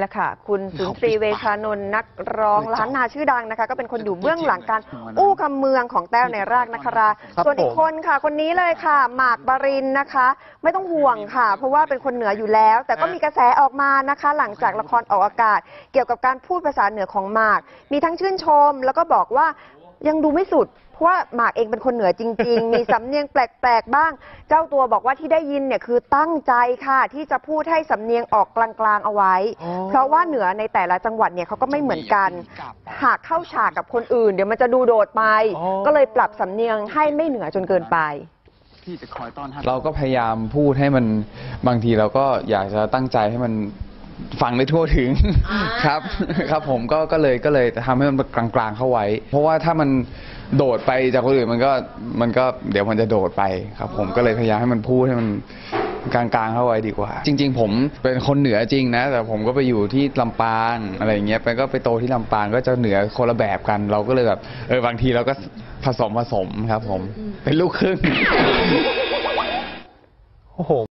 และค่ะ คุณสุนทรีเวชานนท์นักร้องล้านนาชื่อดังนะคะ ก็เป็นคนอยู่เบื้องหลังการอู้คำเมืองของแต้วในรากนคราครับส่วนอีกผมคนค่ะ คนนี้เลยค่ะ หมากบารินนะคะ ไม่ต้องห่วงค่ะ เพราะว่าเป็นคนเหนืออยู่แล้ว แต่ก็มีกระแสออกมานะคะ หลังจากละครออกอากาศ เกี่ยวกับการพูดภาษาเหนือของหมาก มีทั้งชื่นชม แล้วก็บอกว่า ยังดูไม่สุด เพราะว่าหมากเองเป็นคนเหนือจริง ๆ มีสำเนียงแปลกๆบ้าง เจ้าตัวบอกว่าที่ได้ยินเนี่ยคือตั้งใจค่ะ ที่จะพูดให้สำเนียงออกกลางๆเอาไว้ อ๋อ เพราะว่าเหนือในแต่ละจังหวัดเนี่ยเขาก็ไม่เหมือนกัน หากเข้าฉากกับคนอื่น เดี๋ยวมันจะดูโดดไป อ๋อ ก็เลยปรับสำเนียงให้ไม่เหนือจนเกินไป ที่จะคอยต้อนรับ เราก็พยายามพูดให้มันบางทีเราก็อยากจะตั้งใจให้มัน ฟังได้ทั่วถึงครับครับผมก็ก็เลยก็เลยทำให้มันกลางๆเข้าไว้ เพราะว่าถ้ามันโดดไปจากคนอื่นมันก็มันก็เดี๋ยวมันจะโดดไปครับ ผมก็เลยพยายามให้มันพูดให้มันกลางๆเข้าไว้ดีกว่า จริง ๆ ผมเป็นคนเหนือจริงนะ แต่ผมก็ไปอยู่ที่ลำปางอะไรอย่างเงี้ยไปก็ไปโตที่ลำปางก็จะเหนือคนละแบบกัน เราก็เลยแบบเออบางทีเราก็ผสมผสมครับ ผมเป็นลูกครึ่ง โอ้โห